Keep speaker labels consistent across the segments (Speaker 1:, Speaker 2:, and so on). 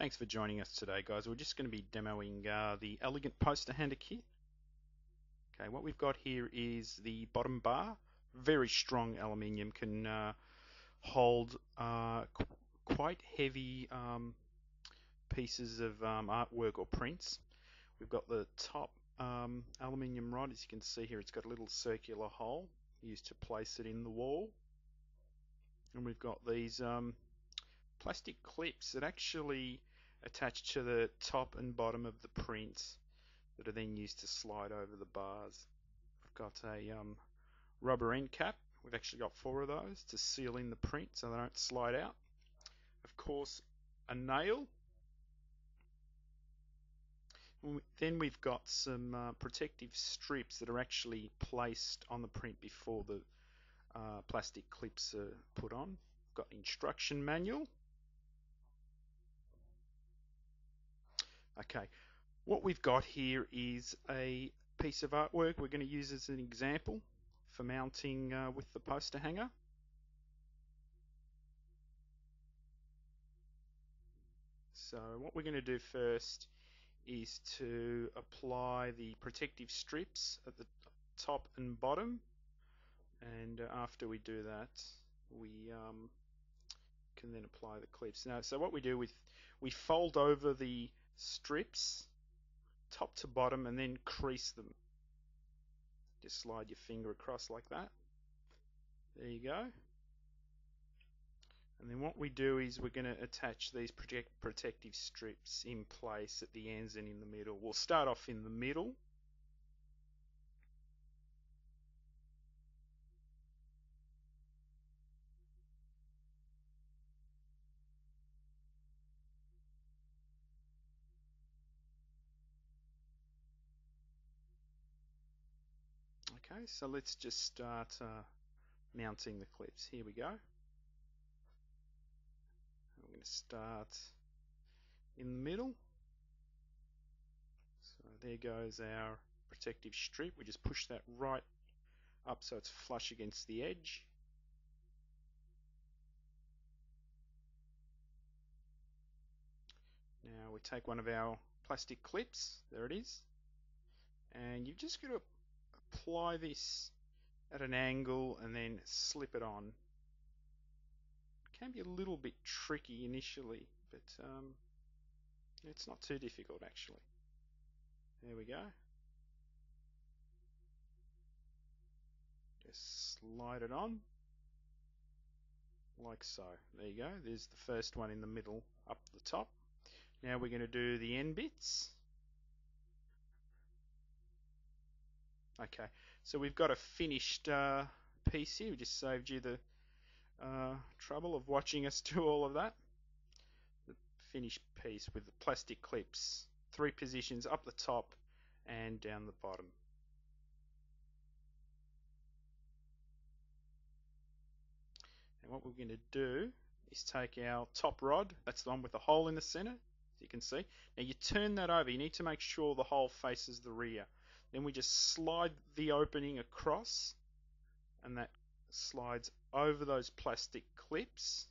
Speaker 1: Thanks for joining us today, guys. We're just going to be demoing uh, the Elegant Poster Hanger kit. Okay, what we've got here is the bottom bar. Very strong aluminium, can uh, hold uh, qu quite heavy um, pieces of um, artwork or prints. We've got the top um, aluminium rod. As you can see here, it's got a little circular hole used to place it in the wall. And we've got these um, plastic clips that actually attach to the top and bottom of the print that are then used to slide over the bars. We've got a um, rubber end cap. We've actually got four of those to seal in the print so they don't slide out. Of course, a nail. Then we've got some uh, protective strips that are actually placed on the print before the uh, plastic clips are put on. We've got instruction manual. Okay, what we've got here is a piece of artwork we're going to use as an example for mounting uh, with the poster hanger. So what we're going to do first is to apply the protective strips at the top and bottom and after we do that we um, can then apply the clips. Now so what we do with we fold over the strips top to bottom and then crease them. Just slide your finger across like that. There you go. And then what we do is we're going to attach these protect protective strips in place at the ends and in the middle. We'll start off in the middle. Okay, so let's just start uh, mounting the clips. Here we go. I'm going to start in the middle. So there goes our protective strip. We just push that right up so it's flush against the edge. Now we take one of our plastic clips, there it is, and you've just got to apply this at an angle and then slip it on. It can be a little bit tricky initially, but um, it's not too difficult actually. There we go. Just slide it on like so. There you go. There's the first one in the middle up the top. Now we're going to do the end bits. Okay, so we've got a finished uh, piece here. We just saved you the uh, trouble of watching us do all of that. The finished piece with the plastic clips, three positions up the top and down the bottom. And what we're going to do is take our top rod, that's the one with the hole in the center, as you can see. Now you turn that over, you need to make sure the hole faces the rear. Then we just slide the opening across and that slides over those plastic clips.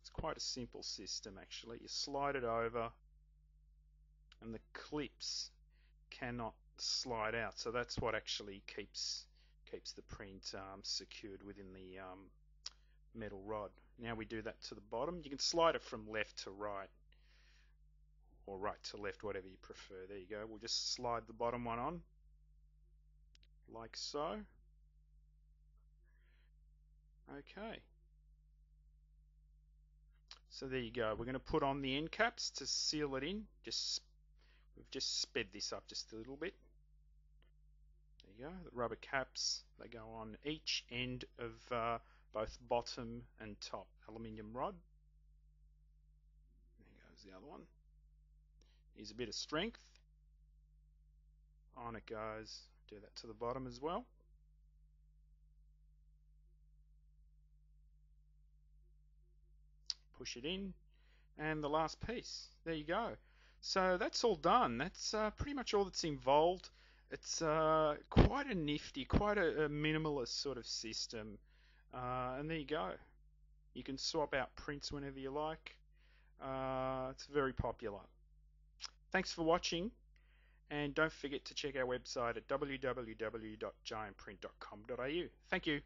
Speaker 1: It's quite a simple system actually. You slide it over and the clips cannot slide out. So that's what actually keeps keeps the print um, secured within the um, metal rod. Now we do that to the bottom. You can slide it from left to right or right to left, whatever you prefer. There you go. We'll just slide the bottom one on like so. Okay. So there you go. We're going to put on the end caps to seal it in. Just We've just sped this up just a little bit. There you go. The rubber caps, they go on each end of uh, both bottom and top aluminium rod. There goes the other one. Here's a bit of strength. On it goes. Do that to the bottom as well. Push it in. And the last piece. There you go. So that's all done. That's uh, pretty much all that's involved. It's uh, quite a nifty, quite a, a minimalist sort of system. Uh, and there you go. You can swap out prints whenever you like. Uh, it's very popular. Thanks for watching, and don't forget to check our website at www.giantprint.com.au. Thank you.